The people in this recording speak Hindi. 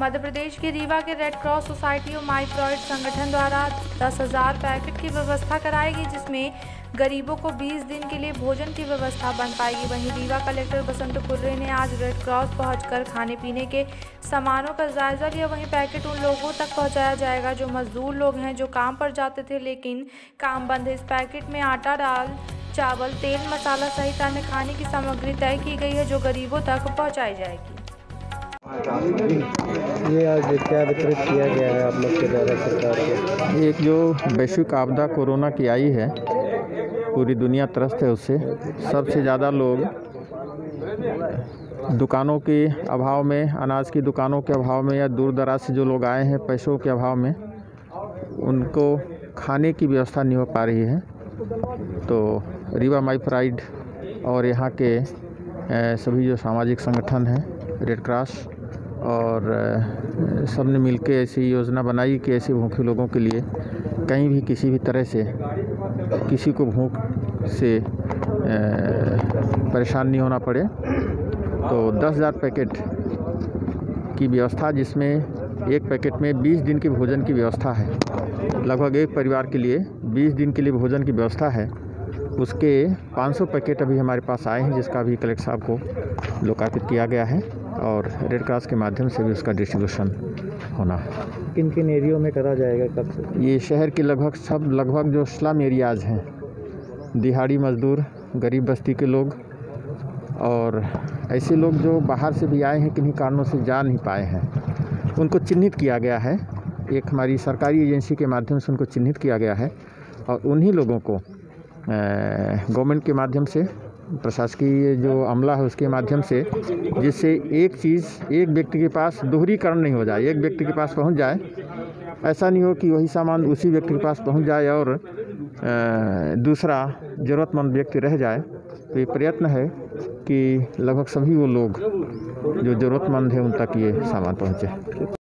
मध्य प्रदेश के रीवा के रेड क्रॉस सोसाइटी और माई प्रॉइड संगठन द्वारा दस हज़ार पैकेट की व्यवस्था कराएगी, जिसमें गरीबों को 20 दिन के लिए भोजन की व्यवस्था बन पाएगी। वहीं रीवा कलेक्टर बसंत कुर्रे ने आज रेड क्रॉस पहुंचकर खाने पीने के सामानों का जायजा लिया। वहीं पैकेट उन लोगों तक पहुँचाया जाएगा जो मजदूर लोग हैं जो काम पर जाते थे, लेकिन काम बंद है। इस पैकेट में आटा डाल चावल, तेल, मसाला सहित अन्य खाने की सामग्री तय की गई है, जो गरीबों तक पहुँचाई जाएगी। ये आज क्या वितरित किया गया है आप लोग के द्वारा सरकार को? एक जो वैश्विक आपदा कोरोना की आई है, पूरी दुनिया त्रस्त है उससे। सबसे ज़्यादा लोग दुकानों के अभाव में, अनाज की दुकानों के अभाव में या दूर दराज से जो लोग आए हैं, पैसों के अभाव में, उनको खाने की व्यवस्था नहीं हो पा रही है। तो रीवा माई प्राइड और यहाँ के सभी जो सामाजिक संगठन हैं, रेड क्रॉस और सबने मिल के ऐसी योजना बनाई कि ऐसे भूखे लोगों के लिए कहीं भी किसी भी तरह से, किसी को भूख से परेशान नहीं होना पड़े। तो दस हज़ार पैकेट की व्यवस्था जिसमें एक पैकेट में 20 दिन की भोजन की व्यवस्था है, लगभग एक परिवार के लिए 20 दिन के लिए भोजन की व्यवस्था है, उसके 500 पैकेट अभी हमारे पास आए हैं, जिसका अभी कलेक्टर साहब को लोकार्पित किया गया है। और रेड क्रॉस के माध्यम से भी उसका डिस्ट्रीब्यूशन होना। किन किन एरियो में करा जाएगा कब से? ये शहर के लगभग सब लगभग जो स्लम एरियाज़ हैं दिहाड़ी मजदूर गरीब बस्ती के लोग और ऐसे लोग जो बाहर से भी आए हैं किन्हीं कारणों से जा नहीं पाए हैं उनको चिन्हित किया गया है। एक हमारी सरकारी एजेंसी के माध्यम से उनको चिन्हित किया गया है और उन्हीं लोगों को गवर्नमेंट के माध्यम से प्रशासकीय जो अमला है उसके माध्यम से जिससे एक चीज़ एक व्यक्ति के पास दोहरीकरण नहीं हो जाए एक व्यक्ति के पास पहुँच जाए। ऐसा नहीं हो कि वही सामान उसी व्यक्ति के पास पहुँच जाए और अ, दूसरा ज़रूरतमंद व्यक्ति रह जाए। तो ये प्रयत्न है कि लगभग सभी वो लोग जो ज़रूरतमंद हैं उन तक ये सामान पहुँचे।